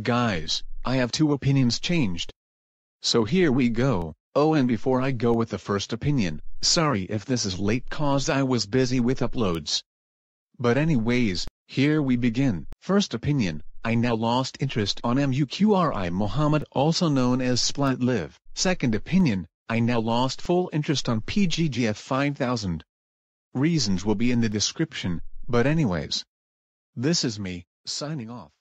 Guys, I have two opinions changed. So here we go. Oh and before I go with the first opinion, sorry if this is late cause I was busy with uploads. But anyways, here we begin. First opinion, I now lost interest on MUQRI Muhammad also known as Splat Live. Second opinion, I now lost full interest on PGGF 5000. Reasons will be in the description, but anyways. This is me, signing off.